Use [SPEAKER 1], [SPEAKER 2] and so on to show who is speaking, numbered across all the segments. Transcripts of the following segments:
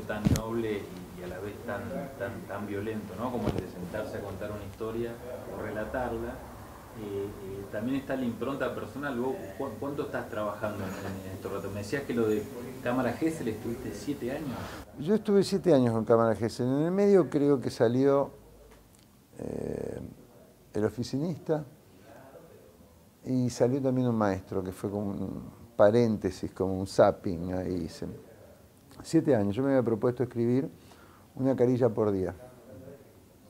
[SPEAKER 1] tan noble y, a la vez tan, tan, tan violento, ¿no? como el de sentarse a contar una historia o relatarla. Eh, eh, también está la impronta personal. ¿Cuánto estás trabajando en, esto Me decías que lo de Cámara Gesell estuviste siete años.
[SPEAKER 2] Yo estuve siete años con Cámara Gesell. En el medio creo que salió eh, el oficinista y salió también un maestro que fue como un paréntesis, como un zapping ahí. Siete años. Yo me había propuesto escribir una carilla por día.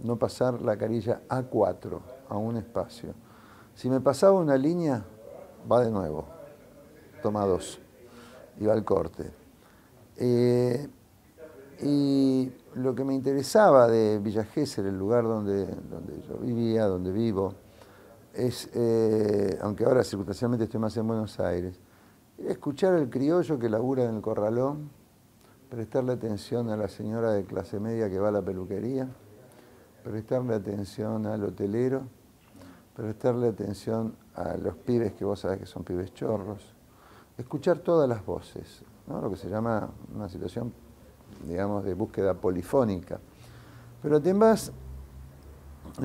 [SPEAKER 2] No pasar la carilla A4 a un espacio si me pasaba una línea, va de nuevo, toma dos, y va al corte. Eh, y lo que me interesaba de Villa Gesell, el lugar donde, donde yo vivía, donde vivo, es, eh, aunque ahora circunstancialmente estoy más en Buenos Aires, escuchar al criollo que labura en el corralón, prestarle atención a la señora de clase media que va a la peluquería, prestarle atención al hotelero, prestarle atención a los pibes que vos sabés que son pibes chorros, escuchar todas las voces, lo que se llama una situación, digamos, de búsqueda polifónica. Pero además,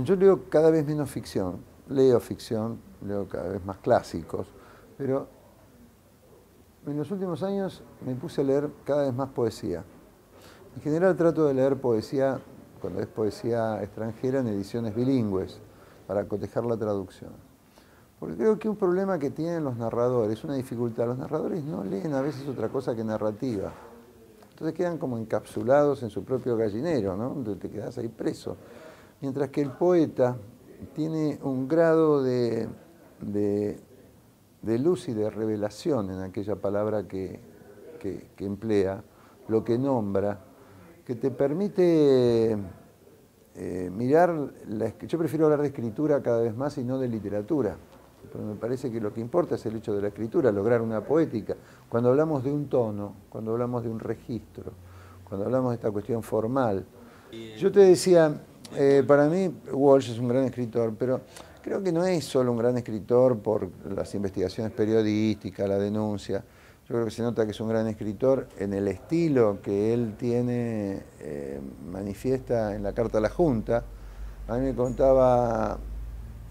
[SPEAKER 2] yo leo cada vez menos ficción, leo ficción, leo cada vez más clásicos, pero en los últimos años me puse a leer cada vez más poesía. En general trato de leer poesía, cuando es poesía extranjera, en ediciones bilingües para cotejar la traducción. Porque creo que un problema que tienen los narradores, una dificultad, los narradores no leen a veces otra cosa que narrativa. Entonces quedan como encapsulados en su propio gallinero, ¿no? Te quedas ahí preso. Mientras que el poeta tiene un grado de, luz y de revelación en aquella palabra que, que emplea, lo que nombra, que te permite eh, mirar, yo prefiero hablar de escritura cada vez más y no de literatura, pero me parece que lo que importa es el hecho de la escritura, lograr una poética. Cuando hablamos de un tono, cuando hablamos de un registro, cuando hablamos de esta cuestión formal, yo te decía, eh, para mí Walsh es un gran escritor, pero creo que no es solo un gran escritor por las investigaciones periodísticas, la denuncia, yo creo que se nota que es un gran escritor en el estilo que él tiene, eh, manifiesta en la Carta a la Junta. A mí me contaba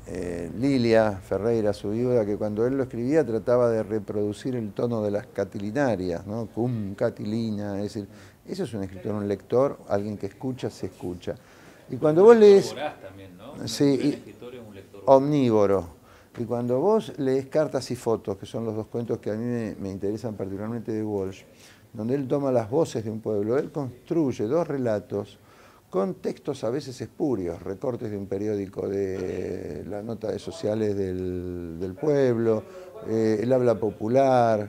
[SPEAKER 2] eh, Lilia Ferreira, su viuda, que cuando él lo escribía trataba de reproducir el tono de las catilinarias, ¿no? Cum catilina, es decir, eso es un escritor, un lector, alguien que escucha, se escucha. Y cuando vos lees...
[SPEAKER 1] También, ¿no?
[SPEAKER 2] Sí, omnívoro. Y cuando vos lees Cartas y Fotos, que son los dos cuentos que a mí me, interesan particularmente de Walsh, donde él toma las voces de un pueblo, él construye dos relatos con textos a veces espurios, recortes de un periódico de la nota de sociales del, pueblo, eh, el habla popular,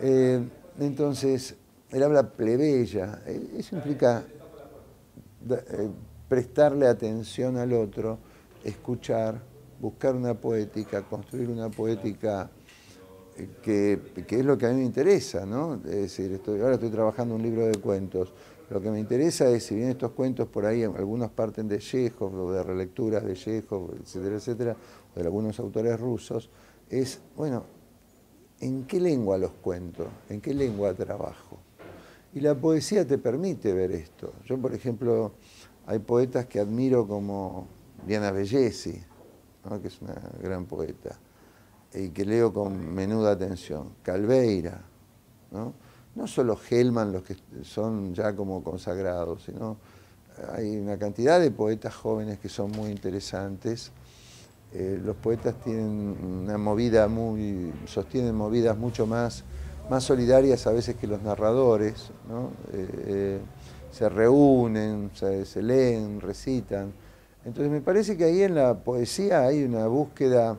[SPEAKER 2] eh, entonces el habla plebeya, eh, eso implica prestarle atención al otro, escuchar, buscar una poética, construir una poética eh, que, es lo que a mí me interesa, ¿no? Es decir, ahora estoy trabajando un libro de cuentos. Lo que me interesa es, si bien estos cuentos por ahí, algunos parten de Chekhov o de relecturas de Chekhov, etcétera, etcétera, o de algunos autores rusos, es, bueno, ¿en qué lengua los cuento? ¿En qué lengua trabajo? Y la poesía te permite ver esto. Yo, por ejemplo, hay poetas que admiro como Diana Bellesi, que es una gran poeta, y que leo con menuda atención. Calveira, ¿no? no solo Hellman, los que son ya como consagrados, sino hay una cantidad de poetas jóvenes que son muy interesantes. Eh, los poetas tienen una movida muy, sostienen movidas mucho más, más solidarias a veces que los narradores, eh, eh, se reúnen, se leen, recitan. Entonces me parece que ahí en la poesía hay una búsqueda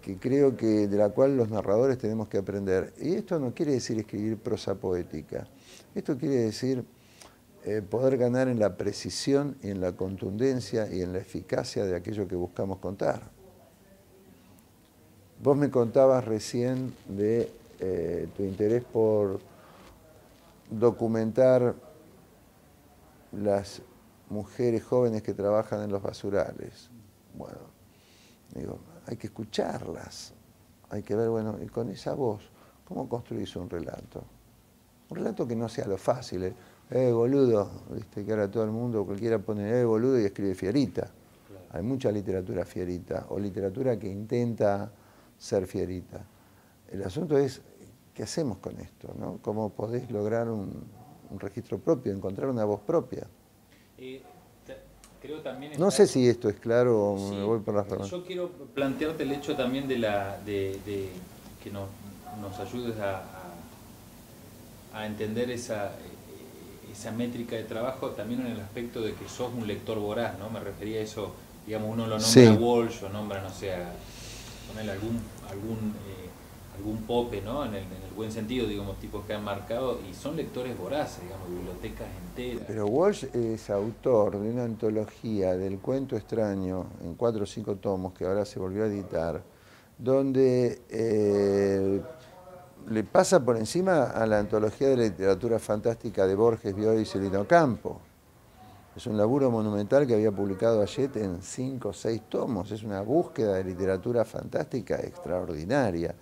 [SPEAKER 2] que creo que de la cual los narradores tenemos que aprender. Y esto no quiere decir escribir prosa poética. Esto quiere decir eh, poder ganar en la precisión y en la contundencia y en la eficacia de aquello que buscamos contar. Vos me contabas recién de eh, tu interés por documentar las mujeres jóvenes que trabajan en los basurales. Bueno, digo, hay que escucharlas, hay que ver, bueno, y con esa voz, ¿cómo construís un relato? Un relato que no sea lo fácil, ¿eh? eh, boludo, viste que ahora todo el mundo, cualquiera pone, eh, boludo y escribe fierita. Hay mucha literatura fierita, o literatura que intenta ser fierita. El asunto es, ¿qué hacemos con esto? ¿no? ¿Cómo podés lograr un, registro propio, encontrar una voz propia?
[SPEAKER 1] Eh, creo también
[SPEAKER 2] no sé si esto es claro o me voy por las ramas.
[SPEAKER 1] Yo quiero plantearte el hecho también de, la, de, que nos, nos ayudes a, a entender esa, esa métrica de trabajo también en el aspecto de que sos un lector voraz, ¿no? Me refería a eso, digamos, uno lo nombra a Walsh o nombra, no sé, a ponerle algún, algún, eh, algún pope, ¿no? En el, en el, buen sentido, digamos, tipos que han marcado, y son lectores voraces, digamos, bibliotecas enteras.
[SPEAKER 2] Pero Walsh es autor de una antología del cuento extraño en cuatro o cinco tomos que ahora se volvió a editar, donde eh, le pasa por encima a la antología de literatura fantástica de Borges, Bioy y Celino Campo. Es un laburo monumental que había publicado Ayet en cinco o seis tomos. Es una búsqueda de literatura fantástica extraordinaria,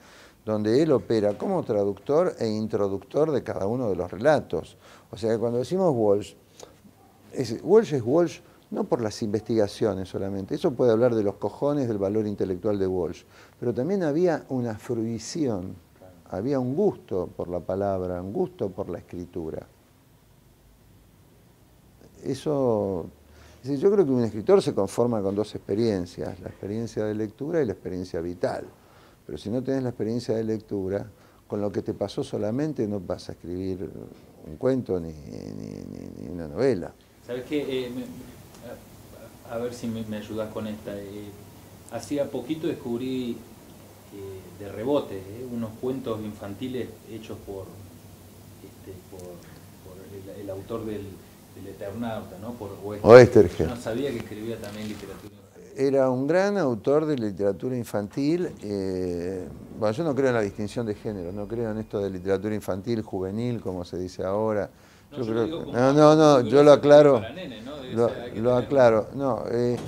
[SPEAKER 2] donde él opera como traductor e introductor de cada uno de los relatos. O sea que cuando decimos Walsh, Walsh es Walsh no por las investigaciones solamente, eso puede hablar de los cojones del valor intelectual de Walsh, pero también había una fruición había un gusto por la palabra, un gusto por la escritura. Eso, yo creo que un escritor se conforma con dos experiencias, la experiencia de lectura y la experiencia vital. Pero si no tenés la experiencia de lectura, con lo que te pasó solamente no vas a escribir un cuento ni, una novela.
[SPEAKER 1] ¿Sabes qué? Eh, a, ver si me, ayudas con esta. Eh, hacía poquito descubrí eh, de rebote, unos cuentos infantiles hechos por, este, por, el, autor del, Eternauta, ¿no? por
[SPEAKER 2] Oestergel.
[SPEAKER 1] Yo no sabía que escribía también literatura infantil.
[SPEAKER 2] Era un gran autor de literatura infantil. Eh, bueno, yo no creo en la distinción de género, no creo en esto de literatura infantil, juvenil, como se dice ahora.
[SPEAKER 1] No, yo
[SPEAKER 2] no, no, no, yo lo aclaro. Lo, aclaro. No, eh,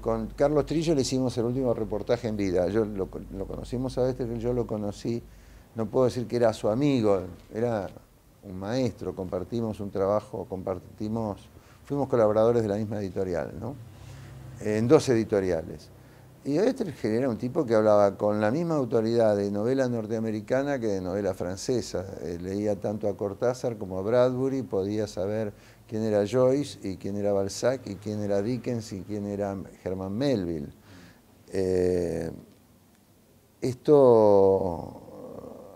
[SPEAKER 2] con Carlos Trillo le hicimos el último reportaje en vida. Yo lo, conocimos a que yo lo conocí, no puedo decir que era su amigo, era un maestro, compartimos un trabajo, compartimos, fuimos colaboradores de la misma editorial, ¿no? En dos editoriales. Y Oestergel era un tipo que hablaba con la misma autoridad de novela norteamericana que de novela francesa. Eh, leía tanto a Cortázar como a Bradbury, podía saber quién era Joyce y quién era Balzac y quién era Dickens y quién era Herman Melville. Eh, esto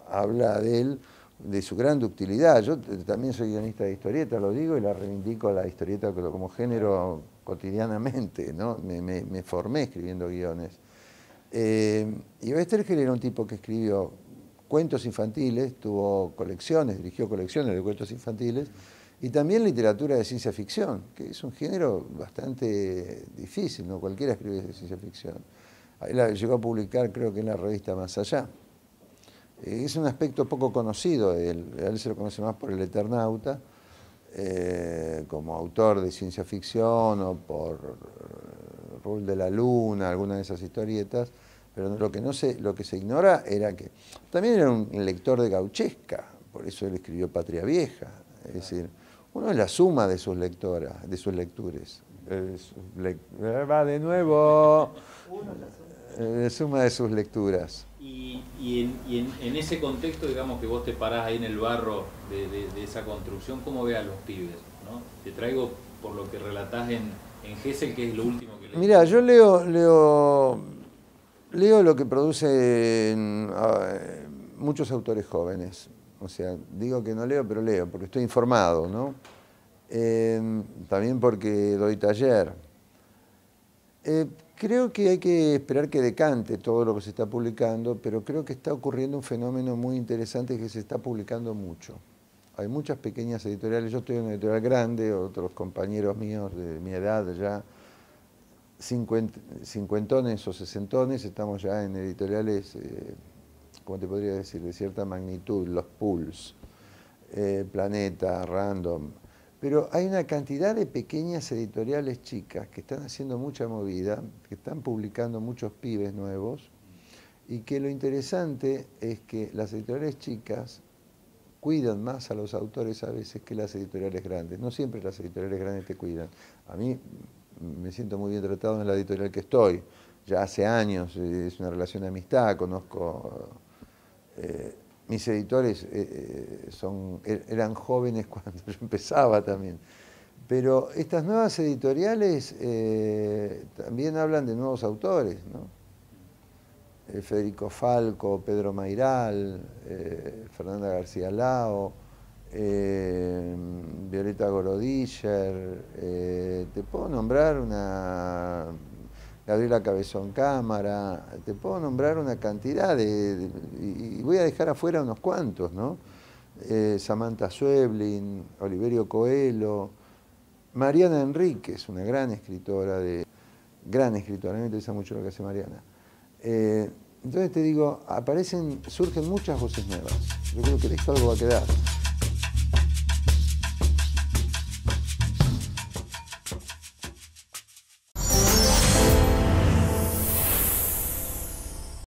[SPEAKER 2] habla de él, de su gran ductilidad. Yo también soy guionista de historieta, lo digo, y la reivindico la historieta como género cotidianamente, ¿no? me, formé escribiendo guiones. Eh, y Westergel era un tipo que escribió cuentos infantiles, tuvo colecciones, dirigió colecciones de cuentos infantiles, y también literatura de ciencia ficción, que es un género bastante difícil, no cualquiera escribe de ciencia ficción. Él llegó a publicar, creo que en la revista Más Allá. Eh, es un aspecto poco conocido él, él se lo conoce más por El Eternauta, eh, como autor de ciencia ficción o por eh, Rul de la Luna, alguna de esas historietas, pero lo que, no se, lo que se ignora era que también era un lector de Gauchesca, por eso él escribió Patria Vieja, es decir, uno es la suma de sus lectoras, de sus lectures. va de nuevo. La suma de sus lecturas.
[SPEAKER 1] Y, en, ese contexto, digamos que vos te parás ahí en el barro de, esa construcción, ¿cómo ve a los pibes? Te traigo por lo que relatás en, en Gessel, que es lo último que leí.
[SPEAKER 2] Mira, yo leo, leo, leo lo que producen ah, muchos autores jóvenes. O sea, digo que no leo, pero leo, porque estoy informado, ¿no? Em, también porque doy taller. Eh, creo que hay que esperar que decante todo lo que se está publicando, pero creo que está ocurriendo un fenómeno muy interesante que se está publicando mucho. Hay muchas pequeñas editoriales, yo estoy en una editorial grande, otros compañeros míos de mi edad ya, cincuentones o sesentones, estamos ya en editoriales... Eh, como te podría decir, de cierta magnitud, los pools, eh, Planeta, Random. Pero hay una cantidad de pequeñas editoriales chicas que están haciendo mucha movida, que están publicando muchos pibes nuevos, y que lo interesante es que las editoriales chicas, cuidan más a los autores a veces que las editoriales grandes. No siempre las editoriales grandes te cuidan. A mí me siento muy bien tratado en la editorial que estoy. Ya hace años, es una relación de amistad, conozco... Eh, mis editores eh, son, er, eran jóvenes cuando yo empezaba también. Pero estas nuevas editoriales eh, también hablan de nuevos autores, ¿no? Eh, Federico Falco, Pedro Mairal, eh, Fernanda García Lao, Violeta Gorodischer, te puedo nombrar una Gabriela Cabezón Cámara, te puedo nombrar una cantidad de, y voy a dejar afuera unos cuantos, ¿no? Samantha Sueblin, Oliverio Coelho, Mariana Enríquez, una gran escritora, de, gran escritora, a mí me interesa mucho lo que hace Mariana. Eh, entonces te digo, aparecen, surgen muchas voces nuevas. Yo creo que esto algo va a quedar.